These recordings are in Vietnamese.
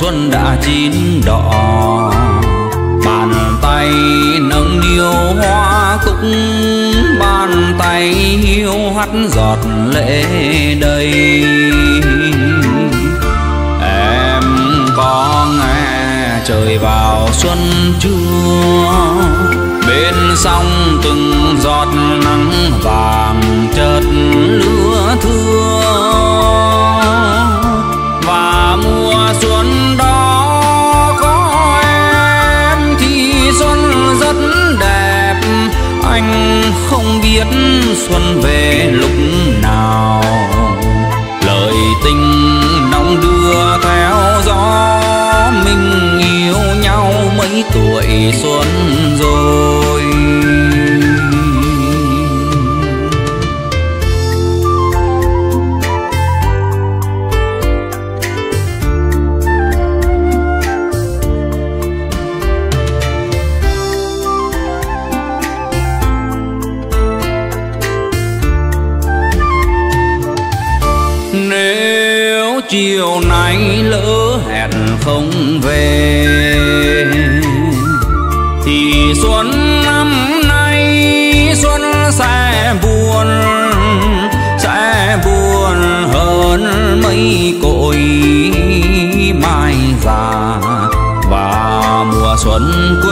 xuân đã chín đỏ. Bàn tay nâng niu hoa cúc bàn tay hiu hắt giọt lệ đây em có nghe trời vào xuân chưa? Bên sông từng giọt nắng vàng. xuân về lúc nào. Lời tình nóng đưa theo gió, mình yêu nhau mấy tuổi xuân chiều nay lỡ hẹn không về. Thì xuân năm nay, xuân sẽ buồn sẽ buồn hơn mấy cội mai già. Và mùa xuân của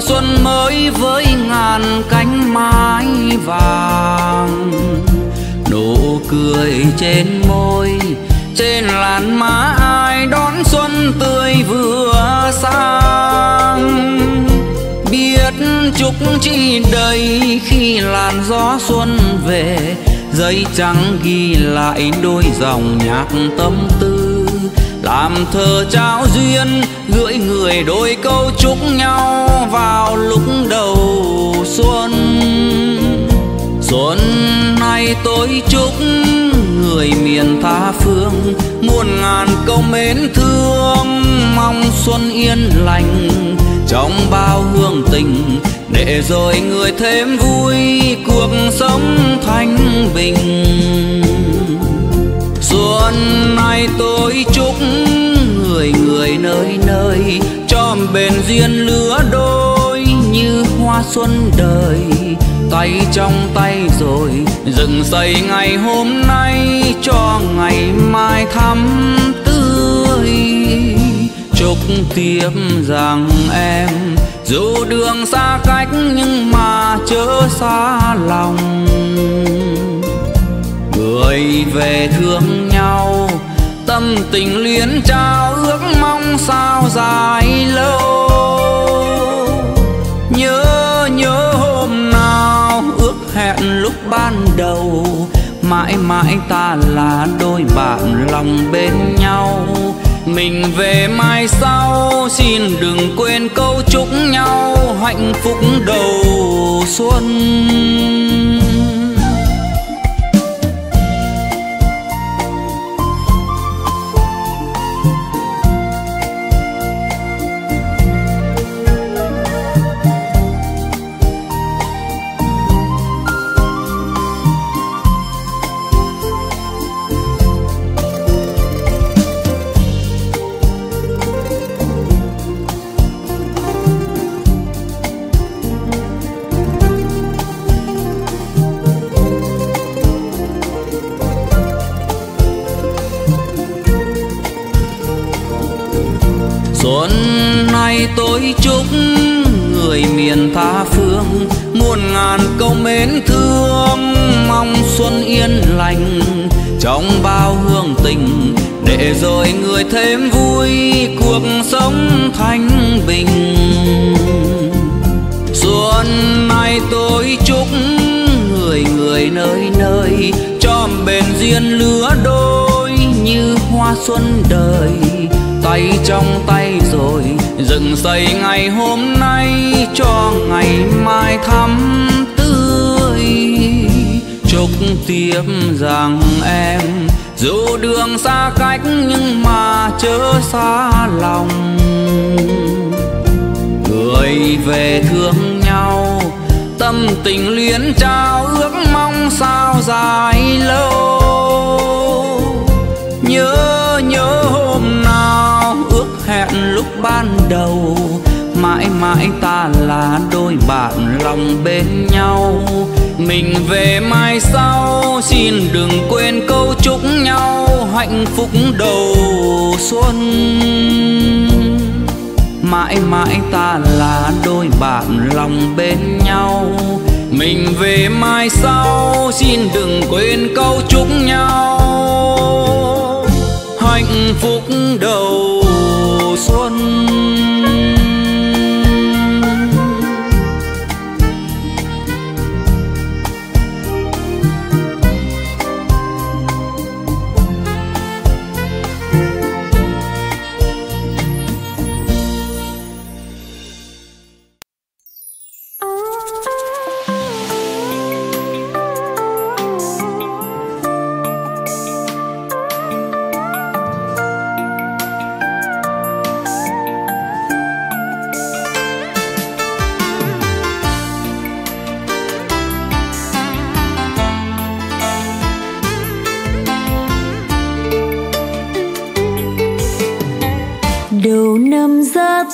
mùa xuân mới với ngàn cánh mái vàng. Nụ cười trên môi, trên làn má ai đón xuân tươi vừa sang. Biết chúc chi đây khi làn gió xuân về, giấy trắng ghi lại đôi dòng nhạc tâm tư làm thơ trao duyên, gửi người đôi câu chúc nhau vào lúc đầu xuân. Xuân này tôi chúc người miền tha phương, muôn ngàn câu mến thương, mong xuân yên lành. Trong bao hương tình, để rồi người thêm vui, cuộc sống thanh bình xuân này tôi chúc người người nơi nơi cho bền duyên lứa đôi như hoa xuân đời. Tay trong tay rồi dừng xây ngày hôm nay cho ngày mai thắm tươi. Chúc tiếp rằng em, dù đường xa cách nhưng mà chớ xa lòng người về thương nhau, tâm tình luyến trao ước mong sao dài lâu. Nhớ nhớ hôm nào ước hẹn lúc ban đầu, mãi mãi ta là đôi bạn lòng bên nhau. Mình về mai sau, xin đừng quên câu chúc nhau hạnh phúc đầu xuân xuân. Tôi chúc người miền tha phương muôn ngàn câu mến thương, mong xuân yên lành trong bao hương tình để rồi người thêm vui cuộc sống thanh bình. Xuân nay tôi chúc người người nơi nơi cho bền duyên lứa đôi như hoa xuân đời tay trong tay rồi dựng xây ngày hôm nay cho ngày mai thắm tươi. Chúc tiếp rằng em dù đường xa cách nhưng mà chớ xa lòng. Người về thương nhau, tâm tình luyến trao ước mong sao dài lâu. Đâu. Mãi mãi ta là đôi bạn lòng bên nhau. Mình về mai sau, xin đừng quên câu chúc nhau hạnh phúc đầu xuân. Mãi mãi ta là đôi bạn lòng bên nhau. Mình về mai sau, xin đừng quên câu chúc nhau hạnh phúc đầu xuân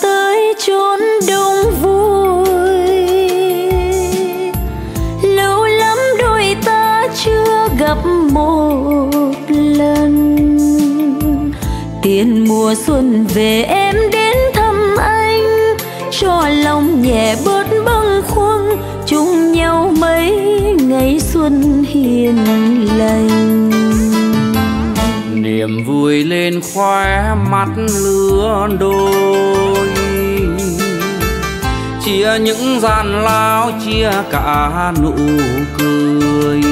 tới chốn đông vui. Lâu lắm đôi ta chưa gặp một lần. Tiền mùa xuân về em đến thăm anh, cho lòng nhẹ bớt bâng khuâng. Chung nhau mấy ngày xuân hiền lành niềm vui lên khóe mắt lứa đôi. Chia những gian lao, chia cả nụ cười.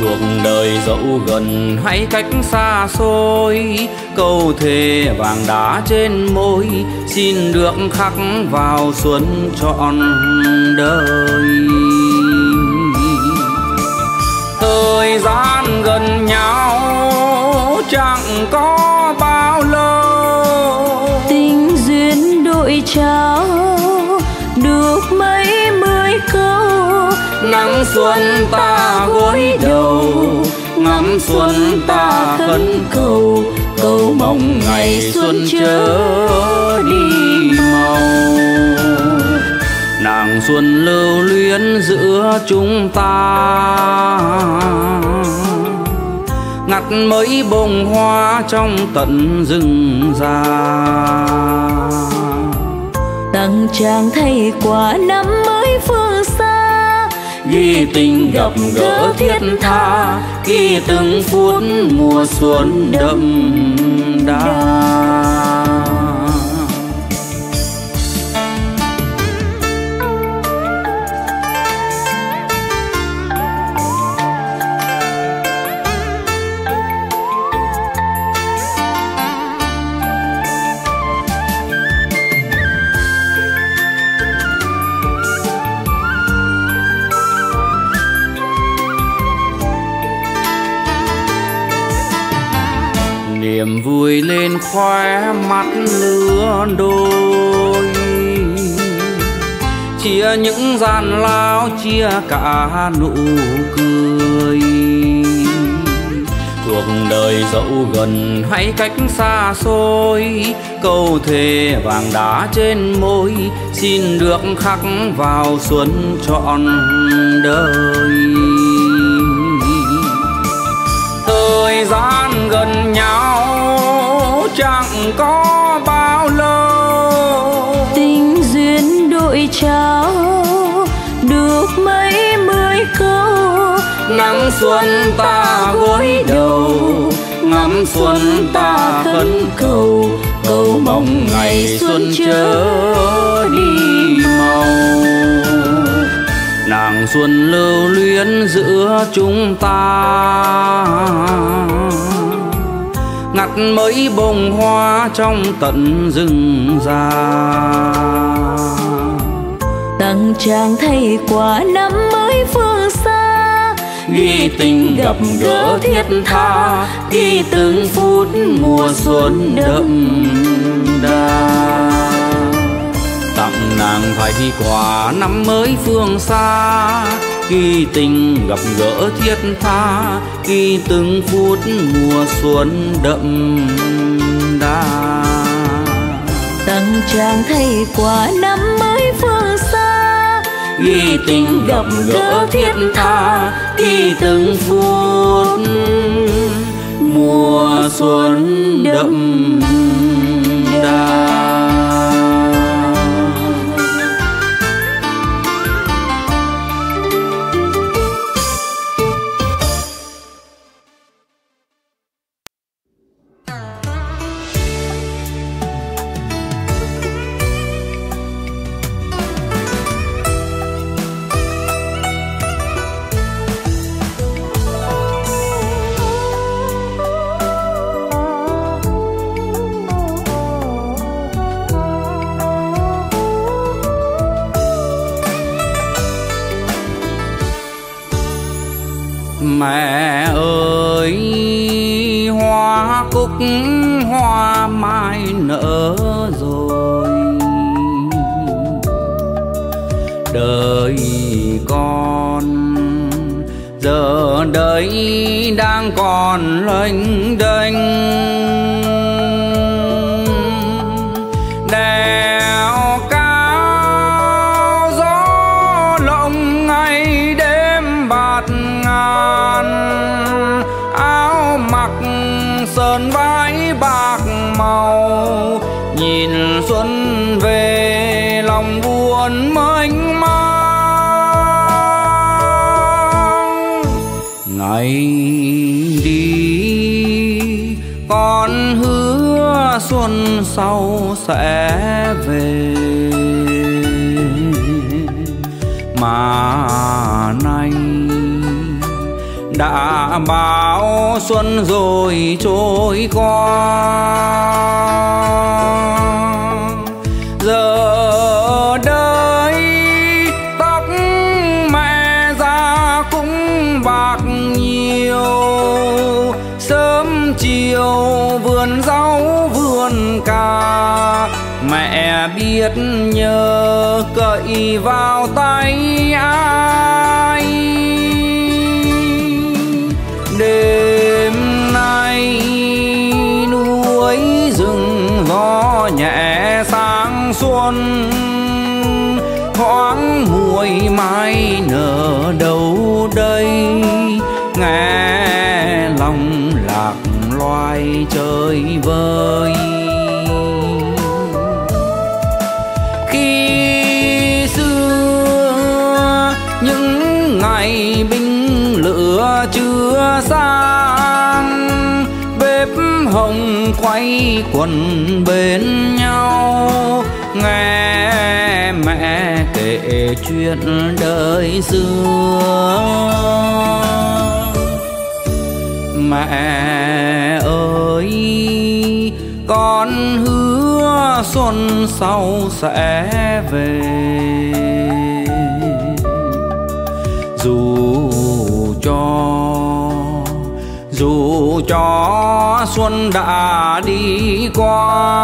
Cuộc đời dẫu gần hay cách xa xôi, câu thề vàng đá trên môi xin được khắc vào xuân trọn đời. Thời gian gần nhau chẳng có bao lâu. Tình duyên đội trao được mấy mươi câu. Nắng xuân ta gối đầu ngắm xuân ta khấn cầu cầu mong ngày xuân chớ đi mau nàng xuân lưu luyến giữa chúng ta ngặt mấy bông hoa trong tận rừng già. Tặng chàng thay quả năm mới phương xa ghi tình gặp gỡ thiết tha. ghi từng phút mùa xuân đậm đà khóe mắt lứa đôi. Chia những gian lao, chia cả nụ cười. Cuộc đời dẫu gần hay cách xa xôi, câu thề vàng đá trên môi xin được khắc vào xuân trọn đời. Thời gian gần nhau chẳng có bao lâu? Tình duyên đội trao được mấy mươi câu. Nắng xuân ta gối đầu ngắm xuân ta khấn cầu cầu mong ngày xuân chớ đi mau. Nàng xuân lưu luyến giữa chúng ta ngặt mấy bông hoa trong tận rừng già. Tặng chàng thay quả năm mới phương xa ghi tình gặp gỡ thiết tha ghi từng phút mùa xuân đậm đà. Tặng nàng phải quả năm mới phương xa ghi tình gặp gỡ thiết tha ghi từng phút mùa xuân đậm đà. Tặng chàng thay quả năm mới phương xa. Ghi tình gặp gỡ thiết tha ghi từng phút mùa xuân đậm đà sơn vãi bạc màu, nhìn xuân về lòng buồn mênh mang. Ngày đi, con hứa xuân sau sẽ về. Mà nay đã bao xuân rồi trôi qua. Giờ đây tóc mẹ già cũng bạc nhiều. Sớm chiều vườn rau vườn cà. Mẹ biết nhờ cậy vào tay. Xuân, thoáng mùi mai nở đâu đây. Nghe lòng lạc loài chơi vơi khi xưa, những ngày binh lửa chưa sang, bếp hồng quay quần bên nhau nghe mẹ kể chuyện đời xưa. Mẹ ơi, con hứa xuân sau sẽ về. Dù cho dù cho xuân đã đi qua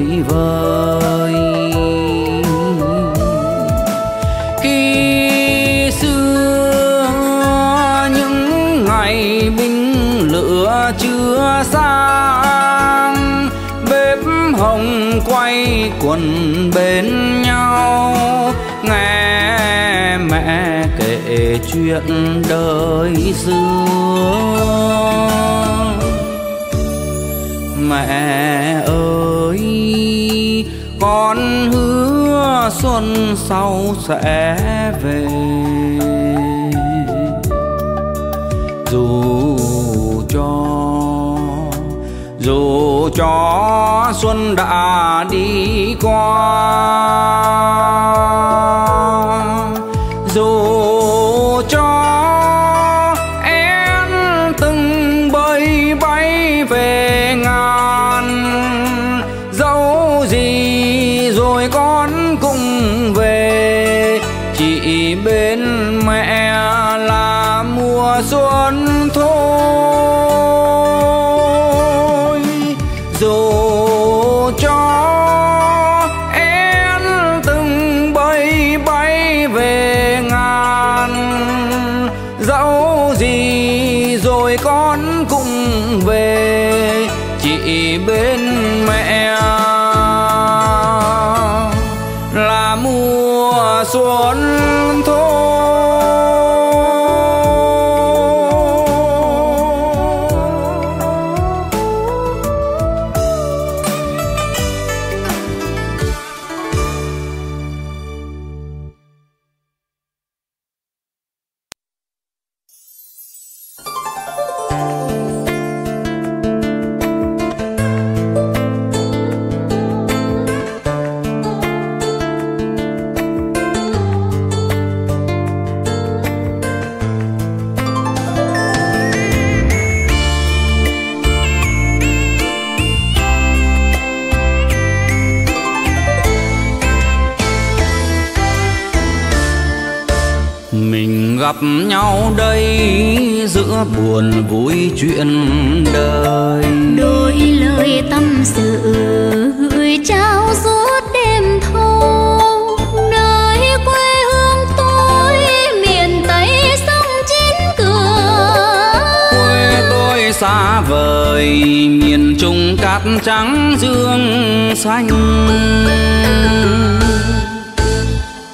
vời vời. Khi xưa những ngày binh lửa chưa sang, bếp hồng quay quần bên nhau. Nghe mẹ kể chuyện đời xưa. Mẹ ơi con hứa xuân sau sẽ về. Dù cho dù cho xuân đã đi qua xuân thôi gặp nhau đây giữa buồn vui chuyện đời. Đôi lời tâm sự gửi trao suốt đêm thâu. Nơi quê hương tôi miền tây sông chín cửa. Quê tôi xa vời miền trung cát trắng dương xanh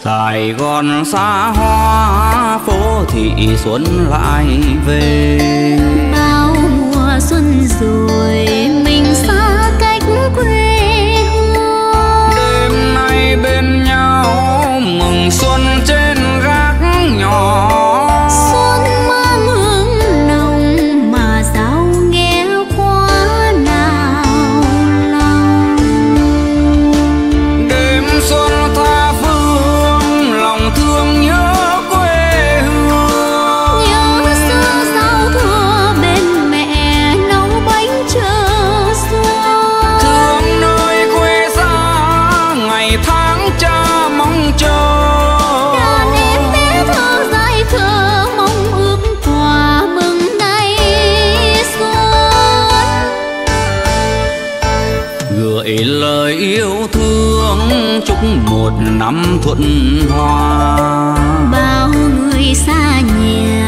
Sài Gòn xa hoa phố thị xuân lại về. Năm thuận hoa. Bao người xa nhà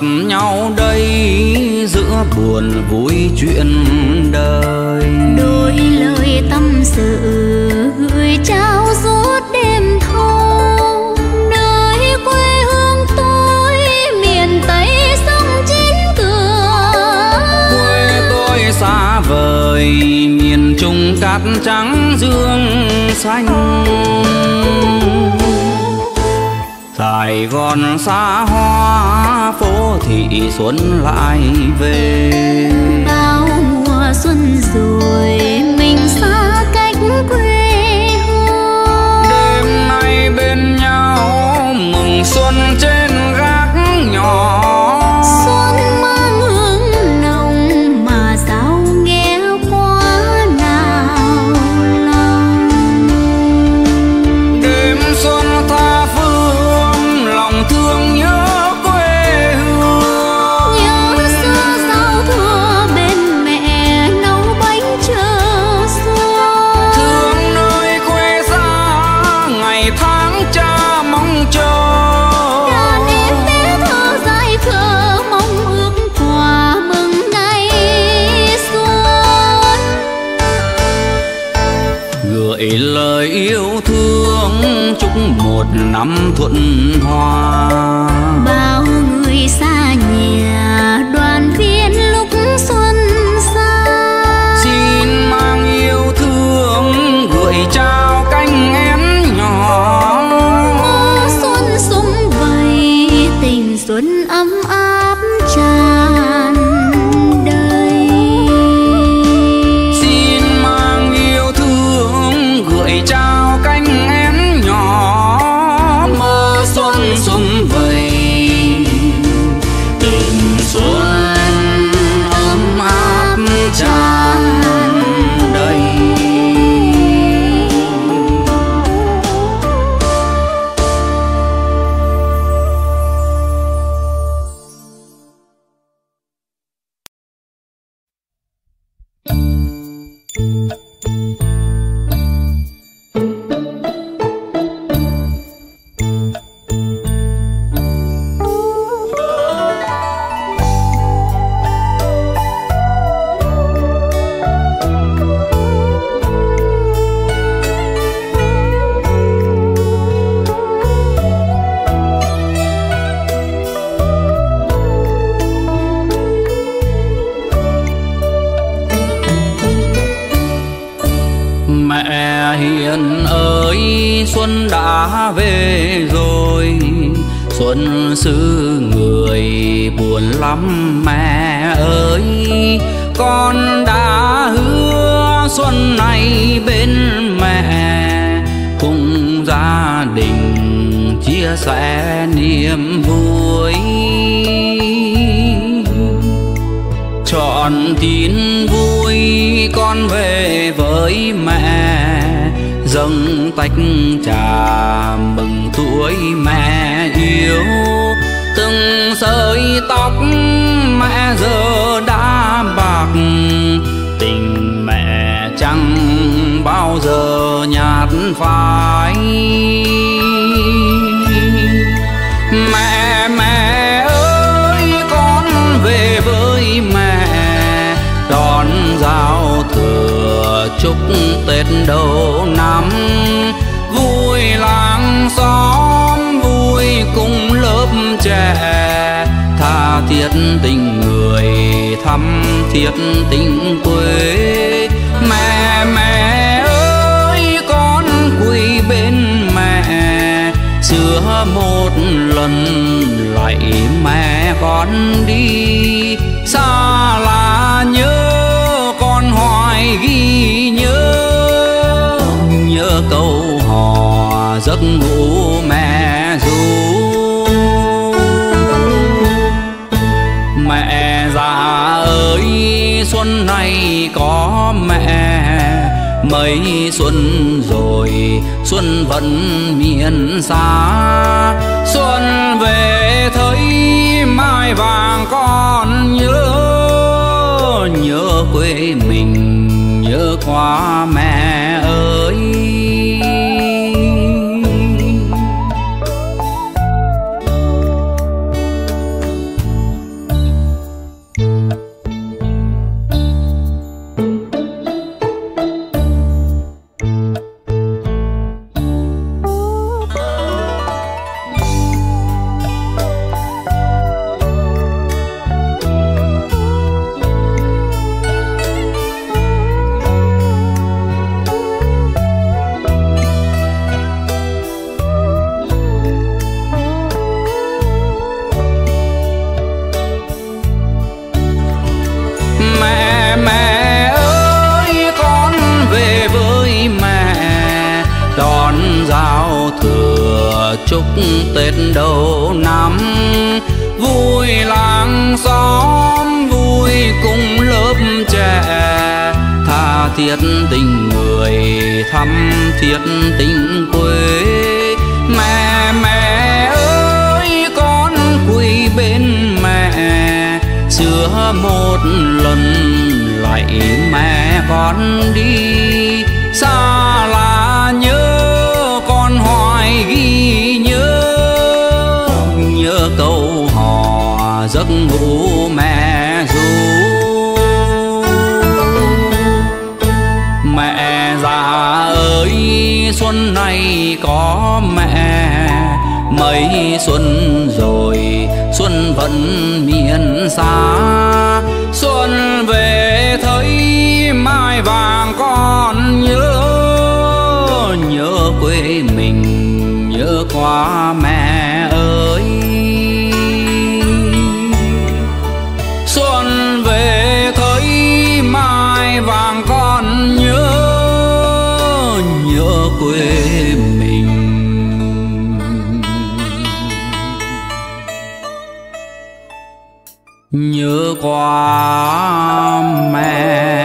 gặp nhau đây giữa buồn vui chuyện đời. Đôi lời tâm sự gửi trao suốt đêm thâu. Nơi quê hương tôi miền tây sông chín cửa quê tôi xa vời miền trung cát trắng dương xanh Sài Gòn xa hoa phố thị xuân lại về. Bao mùa xuân rồi mình xa cách quê hương. Đêm nay bên nhau mừng xuân trên năm thuận hòa vầy con đã hứa xuân này bên mẹ, cùng gia đình chia sẻ niềm vui. Chọn tin vui con về với mẹ, dâng tách trà mừng tuổi mẹ yêu. Từng sợi tóc mẹ rơi chẳng bao giờ nhạt phai. Mẹ mẹ ơi, con về với mẹ, đón giao thừa chúc tết đầu năm. Vui làng xóm, vui cùng lớp trẻ, tha thiết tình người thăm thiết tình quê. Một lần, lại mẹ con đi. Xa là nhớ, con hoài ghi nhớ. Nhớ câu hò giấc ngủ mẹ ru. Mẹ già ơi, xuân này có mẹ, mấy xuân xuân vẫn miền xa. Xuân về thấy mai vàng con nhớ nhớ quê mình, nhớ qua mẹ. Một lần lại mẹ con đi. Xa là nhớ, con hoài ghi nhớ. Nhớ câu hò giấc ngủ mẹ ru mẹ già ơi, xuân này có mẹ. Mấy xuân rồi, xuân vẫn miền xa. Mai vàng con nhớ nhớ quê mình, nhớ qua mẹ ơi. Xuân về thấy mai vàng con nhớ nhớ quê mình. Nhớ qua mẹ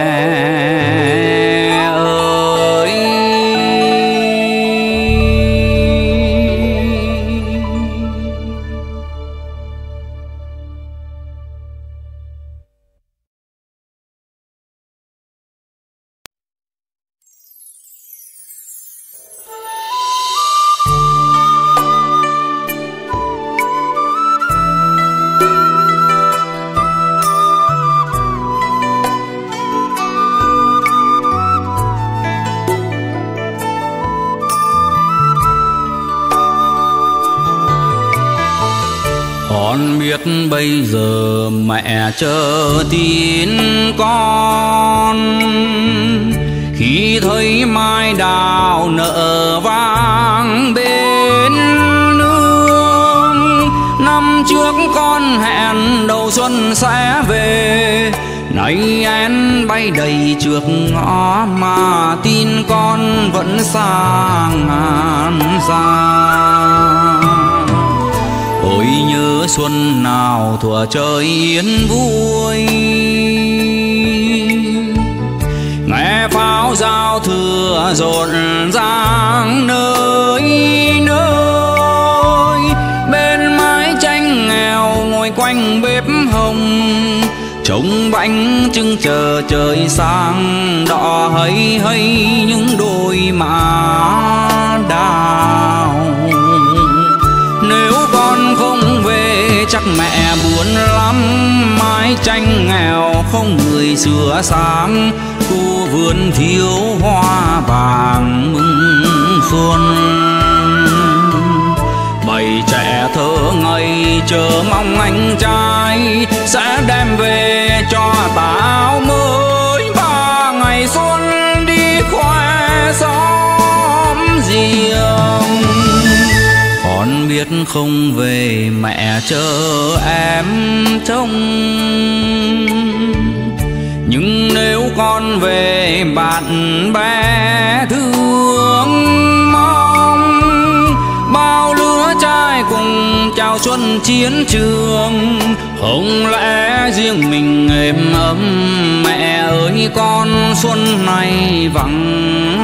bây giờ mẹ chờ tin con. Khi thấy mai đào nở vang bên nương, năm trước con hẹn đầu xuân sẽ về. Nay én bay đầy trước ngõ mà tin con vẫn sang ngàn xa xuân nào thuở trời yên vui. Nghe pháo giao thừa rộn ràng nơi nơi. Bên mái tranh nghèo ngồi quanh bếp hồng. Trông bánh trưng chờ trời sáng đỏ hay hay những đôi má đào. Chắc mẹ buồn lắm. Mái tranh nghèo không người sửa sáng khu vườn thiếu hoa vàng mừng xuân. Bầy trẻ thơ ngây chờ mong anh trai sẽ đem về cho táo mới. Ba ngày xuân đi khoe xóm riêng. Còn biết không về mẹ chờ em trông. Nhưng nếu con về bạn bè thương mong, bao lứa trai cùng chào xuân chiến trường, không lẽ riêng mình êm ấm mẹ ơi con xuân này vắng?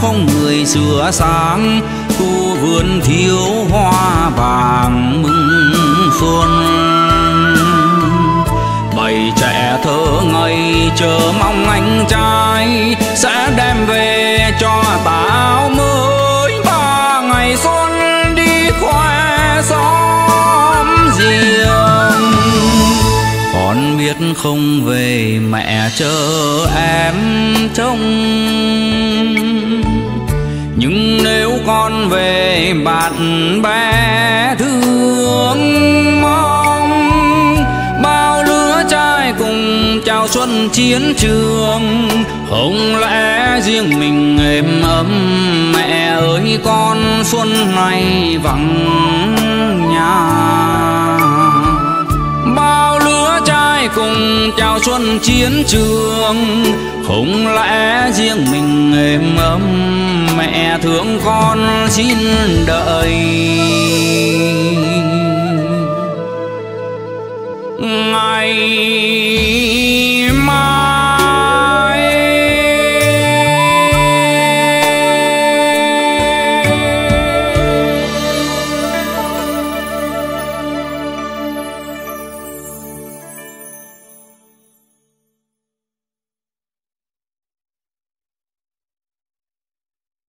Không người sửa sáng. Khu vườn thiếu hoa vàng mừng xuân. Bầy trẻ thơ ngây chờ mong anh trai sẽ đem về cho táo mới. Ba ngày xuân đi khoe xóm riêng. Con biết không về mẹ chờ em trông nhưng nếu con về bạn bè thương mong, bao lứa trai cùng chào xuân chiến trường, không lẽ riêng mình êm ấm, mẹ ơi con xuân này vắng nhà. Bao lứa trai cùng chào xuân chiến trường, không lẽ riêng mình êm ấm? mẹ thương con xin đợi. Ngày mai